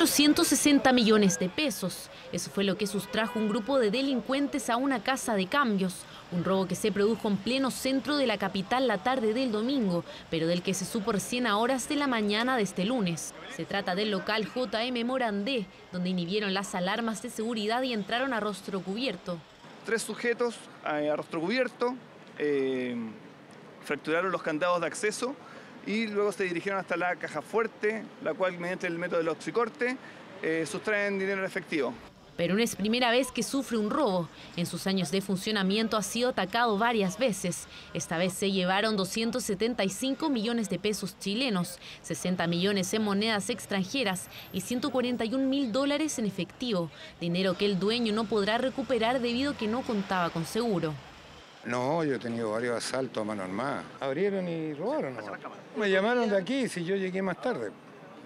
460 millones de pesos. Eso fue lo que sustrajo un grupo de delincuentes a una casa de cambios. Un robo que se produjo en pleno centro de la capital la tarde del domingo, pero del que se supo recién a horas de la mañana de este lunes. Se trata del local JM Morandé, donde inhibieron las alarmas de seguridad y entraron a rostro cubierto. Tres sujetos eh, a rostro cubierto eh, fracturaron los candados de acceso y luego se dirigieron hasta la caja fuerte, la cual mediante el método del oxicorte eh, sustraen dinero en efectivo. Pero no es primera vez que sufre un robo. En sus años de funcionamiento ha sido atacado varias veces. Esta vez se llevaron 275 millones de pesos chilenos, 60 millones en monedas extranjeras y 141 mil dólares en efectivo, dinero que el dueño no podrá recuperar debido a que no contaba con seguro. No, yo he tenido varios asaltos a mano armada. Abrieron y robaron. Me llamaron de aquí si yo llegué más tarde.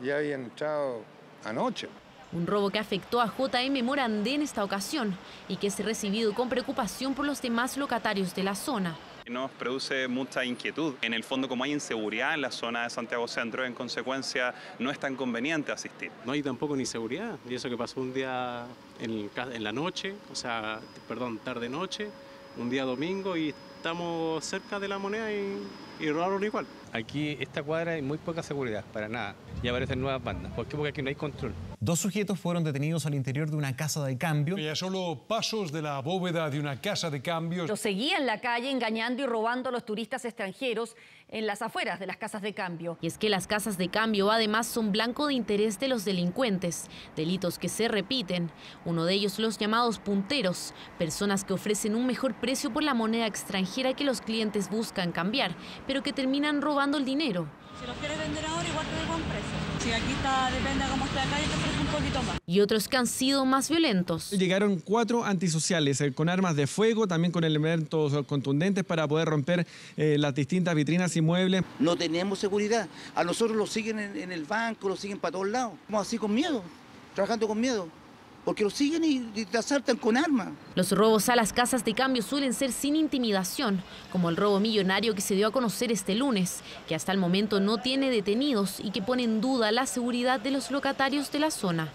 Ya habían entrado anoche. Un robo que afectó a JM Morandé en esta ocasión y que es recibido con preocupación por los demás locatarios de la zona. Nos produce mucha inquietud. En el fondo, como hay inseguridad en la zona de Santiago Centro, en consecuencia no es tan conveniente asistir. No hay tampoco ni seguridad. Y eso que pasó un día en, en la noche, o sea, perdón, tarde-noche, un día domingo y estamos cerca de la moneda y, y robaron igual. Aquí esta cuadra hay muy poca seguridad, para nada. Y aparecen nuevas bandas. ¿Por qué? Porque aquí no hay control. Dos sujetos fueron detenidos al interior de una casa de cambio. Y a solo pasos de la bóveda de una casa de cambios. Lo seguía en la calle engañando y robando a los turistas extranjeros en las afueras de las casas de cambio. Y es que las casas de cambio además son blanco de interés de los delincuentes, delitos que se repiten. Uno de ellos los llamados punteros, personas que ofrecen un mejor precio por la moneda extranjera que los clientes buscan cambiar, pero que terminan robando el dinero. Si los quieres vender ahora, igual te buen precio. Si aquí está, depende de cómo esté la calle, te ofrece un poquito más. Y otros que han sido más violentos. Llegaron cuatro antisociales eh, con armas de fuego, también con elementos contundentes para poder romper eh, las distintas vitrinas y muebles. No tenemos seguridad. A nosotros lo siguen en, en el banco, lo siguen para todos lados. Estamos así con miedo, trabajando con miedo porque lo siguen y, y te asaltan con armas. Los robos a las casas de cambio suelen ser sin intimidación, como el robo millonario que se dio a conocer este lunes, que hasta el momento no tiene detenidos y que pone en duda la seguridad de los locatarios de la zona.